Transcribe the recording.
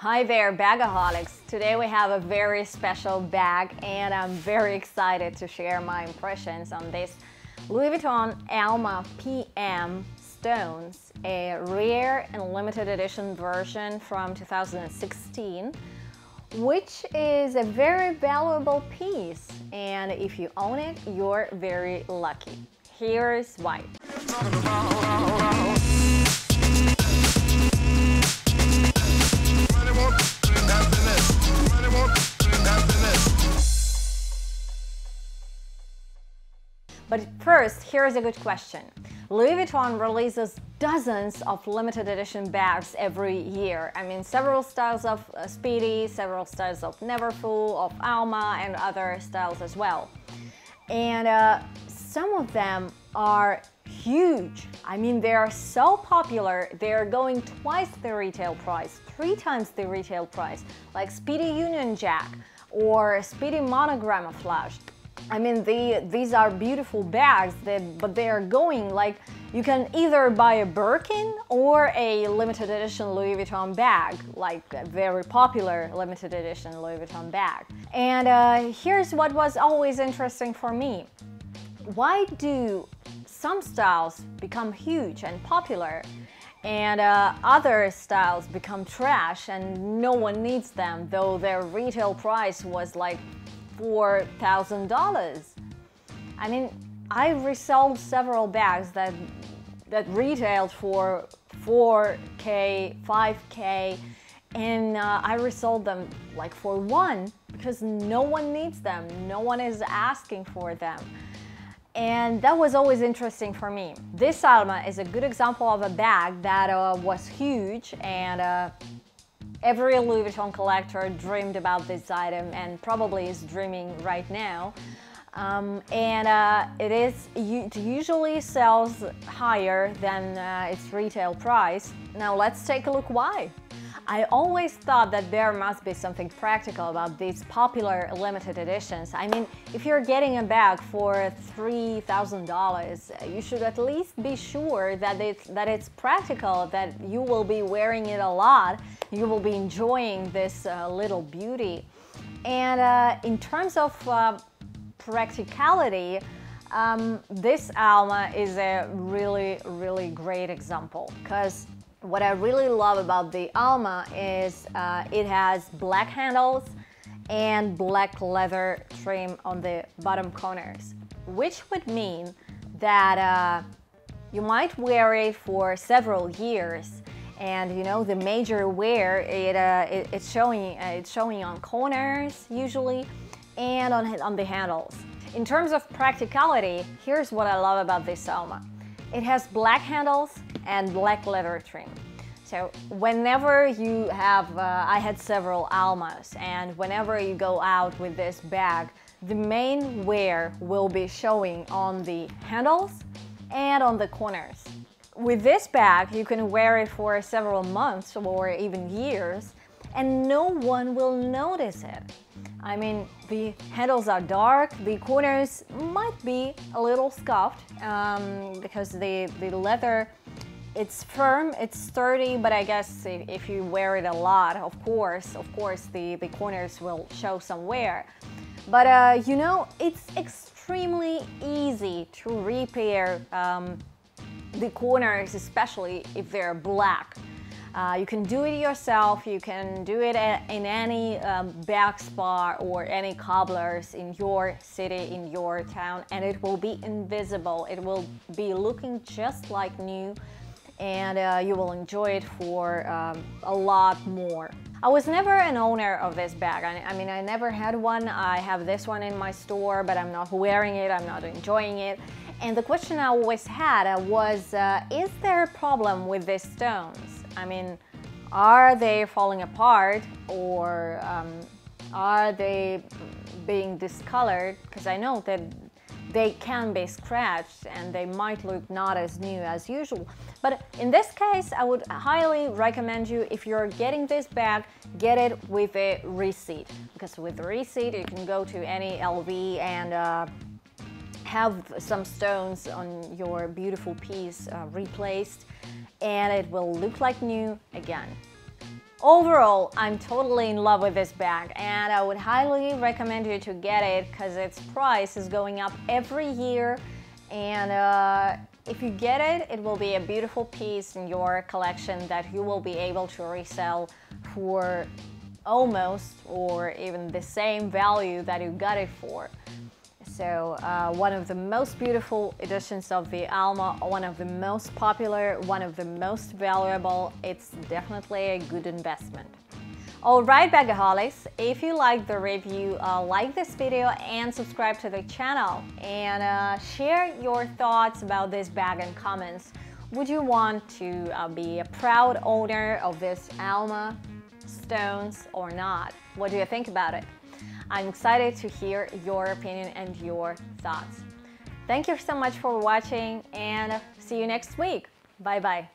Hi there, bagaholics. Today we have a very special bag and I'm very excited to share my impressions on this Louis Vuitton Alma PM Stones, a rare and limited edition version from 2016 which is a very valuable piece and if you own it, you're very lucky. Here's why. But first, here's a good question. Louis Vuitton releases dozens of limited edition bags every year. I mean, several styles of uh, Speedy, several styles of Neverfull, of Alma, and other styles as well. And uh, some of them are huge. I mean, they are so popular, they're going twice the retail price, three times the retail price, like Speedy Union Jack or Speedy Monogram Flash. I mean, the, these are beautiful bags, that, but they are going like you can either buy a Birkin or a limited edition Louis Vuitton bag, like a very popular limited edition Louis Vuitton bag. And uh, here's what was always interesting for me. Why do some styles become huge and popular and uh, other styles become trash and no one needs them, though their retail price was like $4,000. I mean, I resold several bags that that retailed for 4k, 5k, and uh, I resold them like for one because no one needs them, no one is asking for them. And that was always interesting for me. This Alma is a good example of a bag that uh, was huge and uh, Every Louis Vuitton collector dreamed about this item and probably is dreaming right now. Um, and uh, it is it usually sells higher than uh, its retail price. Now let's take a look why. I always thought that there must be something practical about these popular limited editions. I mean, if you're getting a bag for $3,000, you should at least be sure that it's, that it's practical, that you will be wearing it a lot, you will be enjoying this uh, little beauty. And uh, in terms of uh, practicality, um, this Alma is a really, really great example because what I really love about the Alma is uh, it has black handles and black leather trim on the bottom corners, which would mean that uh, you might wear it for several years and you know the major wear it, uh, it it's showing uh, it's showing on corners usually and on, on the handles. In terms of practicality, here's what I love about this Alma. It has black handles and black leather trim. So whenever you have, uh, I had several Almas, and whenever you go out with this bag, the main wear will be showing on the handles and on the corners. With this bag, you can wear it for several months or even years, and no one will notice it. I mean, the handles are dark, the corners might be a little scuffed um, because the, the leather, it's firm, it's sturdy, but I guess if, if, you wear it a lot, of course, of course, the, the corners will show some wear. But uh, you know, it's extremely easy to repair um, the corners, especially if they're black. Uh, you can do it yourself, you can do it in any um, bag spa or any cobblers in your city, in your town, and it will be invisible. It will be looking just like new and uh, you will enjoy it for um, a lot more. I was never an owner of this bag. I, I, mean, I never had one. I have this one in my store, but I'm not wearing it, I'm not enjoying it. And the question I always had uh, was, uh, is there a problem with these stones? I mean, are they falling apart or um, are they being discolored? Because I know that they can be scratched and they might look not as new as usual. But in this case, I would highly recommend you, if you're getting this bag, get it with a receipt. Because with a receipt, you can go to any LV and uh, have some stones on your beautiful piece uh, replaced and it will look like new again. Overall, I'm totally in love with this bag and I would highly recommend you to get it because its price is going up every year and uh, if you get it, it will be a beautiful piece in your collection that you will be able to resell for almost or even the same value that you got it for. So uh, one of the most beautiful editions of the Alma, one of the most popular, one of the most valuable. It's definitely a good investment. Alright Bagaholics, if you like the review, uh, like this video and subscribe to the channel and uh, share your thoughts about this bag in comments. Would you want to uh, be a proud owner of this Alma stones or not? What do you think about it? I'm excited to hear your opinion and your thoughts. Thank you so much for watching and see you next week. Bye bye.